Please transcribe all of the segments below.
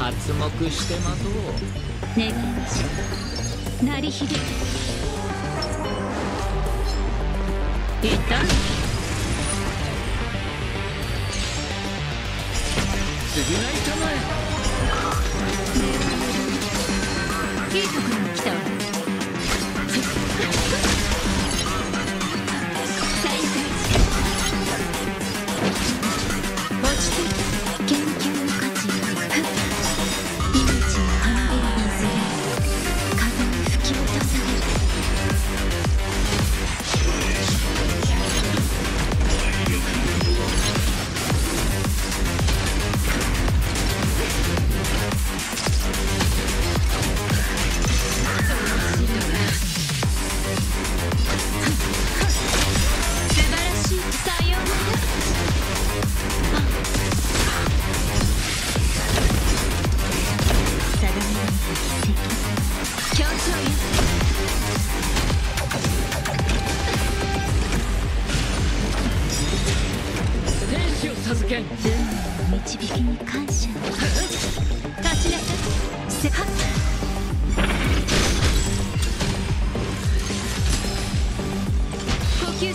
刮目して待とう。願いましょう鳴り響け。いた償いたまいいところに来たわ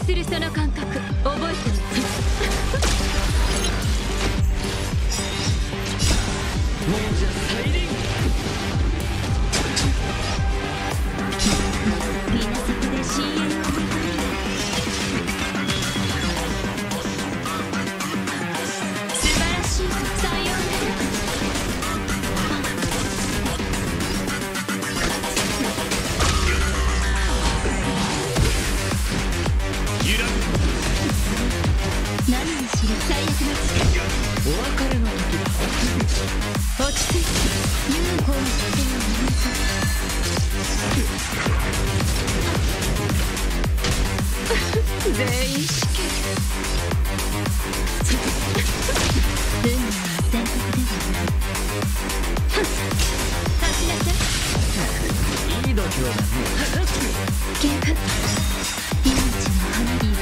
するその感覚覚えてもん度胸だね警部命の花火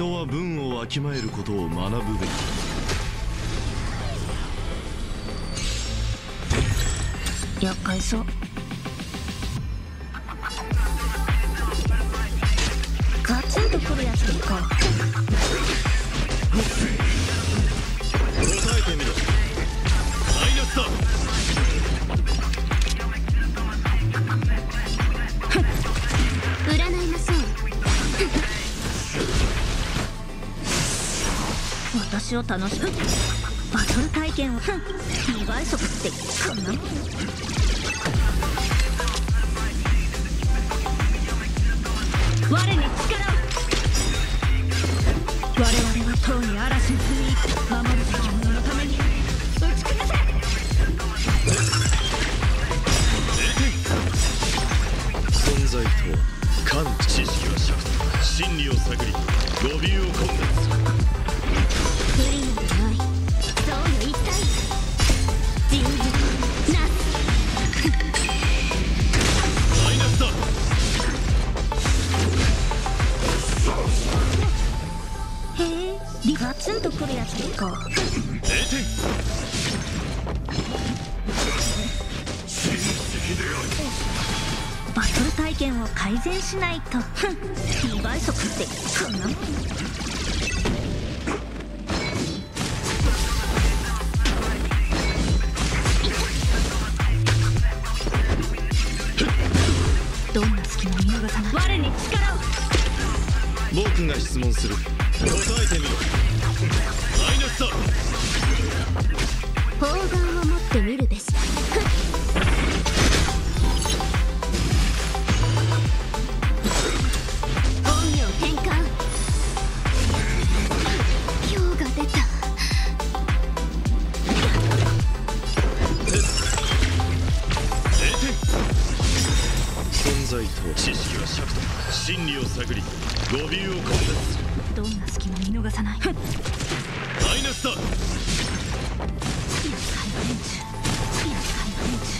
人は文をわきまえることを学ぶべき。厄介そう。楽しむバトル体験を2倍速ってこんなもん我に力を我々はとうに嵐に踏み入った守る。べき者のために打ち崩せ存在とは感知識は尺度真理を探り語尾を根絶不くるやつでいこう0点バトル体験を改善しないと。ふん。2倍速ってこんなもん。どんな隙も見逃さない。我に力を。僕が質問する。答えてみろ砲丸を持ってみるべし。知識は尺度。真理を探り語尾を混雑どんな隙も見逃さない。スだやっかいは連中やっかいは連中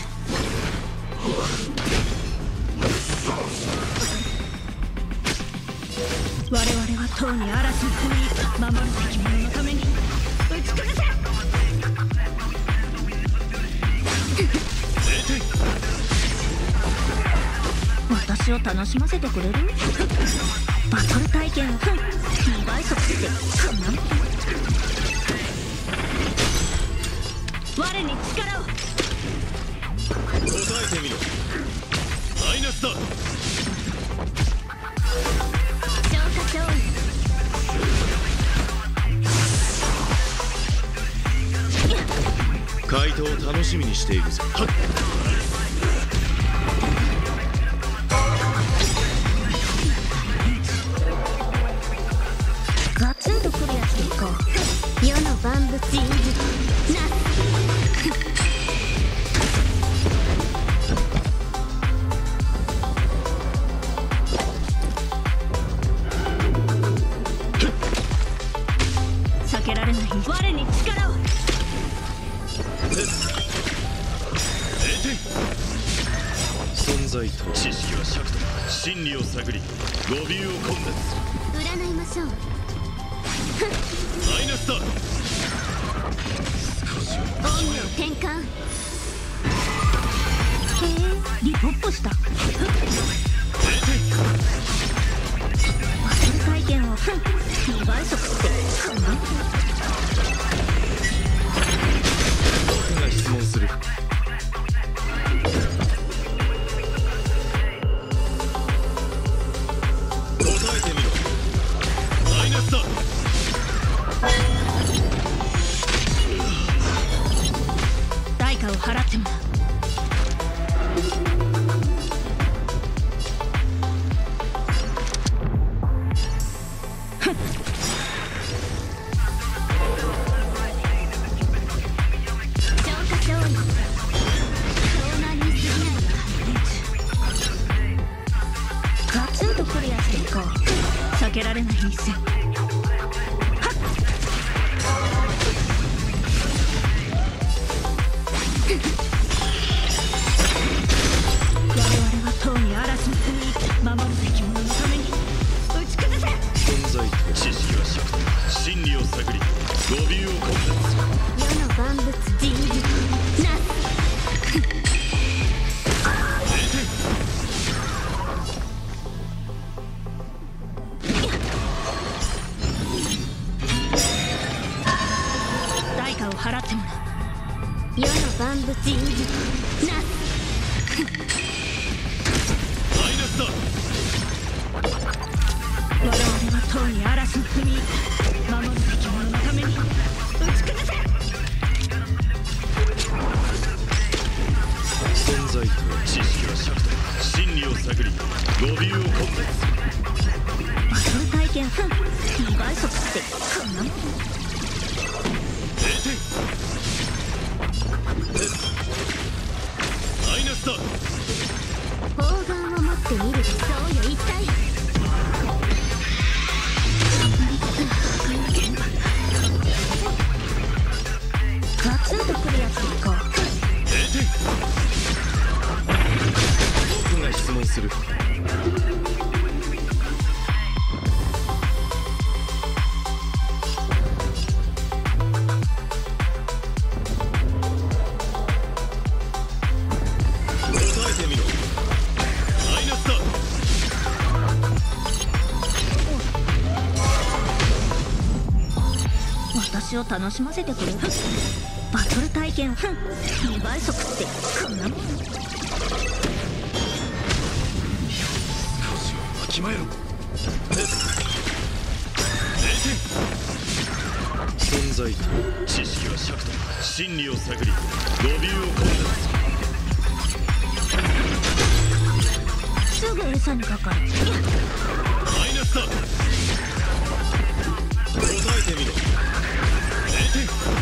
我々はとうに嵐に踏み守るべき者のために打ち崩せ。私を楽しませてくれるバトル体験。を2倍速ってこん。なもん我に力を。答えてみろ。マイナスだ。消化勝利回答を楽しみにしているぞはっ真理を探り語尾を根絶する。占いましょう。マイナスだ。陰陽転換。へえリポッポした。バ0点トル体験をふん2倍速ってこんな僕が質問する払ってもらう。世の万物人事なマイナスだ我々はとうに嵐に踏み守るべき者のために打ち崩せ存在と知識は尺と真理を探り語尾を根絶するバトル体験ふん2倍速楽しませてくれるバトル体験。ふん2倍速ってこんなもん少しはわきまえろ0点存在と知識は尺と真理を探り語尾を根絶するすぐ餌にかかるマイナスだ Peace.